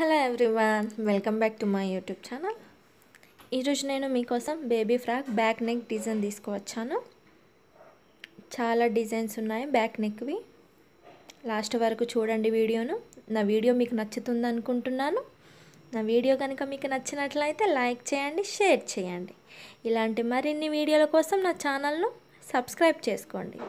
Hello everyone welcome back to my YouTube channel. ఈరోజు నేను మీకోసం baby frock back neck design తీసుకువచ్చాను. చాలా designs ఉన్నాయి బ్యాక్ నెక్వి. లాస్ట్ వరకు చూడండి వీడియోను. నా వీడియో మీకు నచ్చుతుంది అనుకుంటున్నాను. నా వీడియో కనుక మీకు నచ్చినట్లయితే లైక్ చేయండి షేర్ చేయండి. ఇలాంటి మరిన్ని వీడియోల కోసం నా ఛానల్ను సబ్స్క్రైబ్ చేసుకోండి.